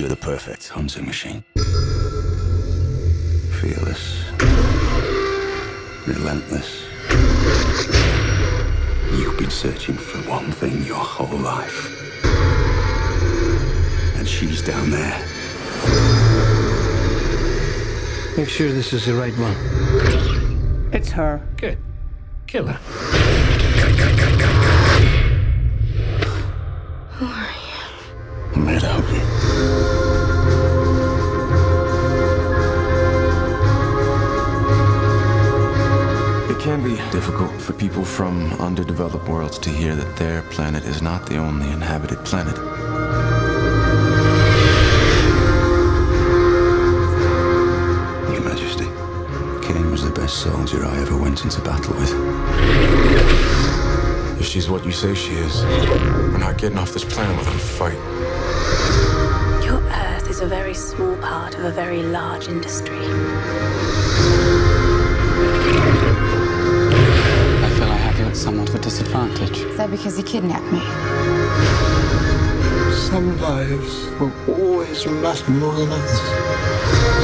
You're the perfect hunting machine. Fearless. Relentless. You've been searching for one thing your whole life. And she's down there. Make sure this is the right one. It's her. Good. Kill her. I'm here to help you. It can be difficult for people from underdeveloped worlds to hear that their planet is not the only inhabited planet. Your Majesty, Caine was the best soldier I ever went into battle with. If she's what you say she is, we're not getting off this planet without a fight. Your Earth is a very small part of a very large industry. Somewhat of a disadvantage. Is that because he kidnapped me? Some lives will always matter more than others.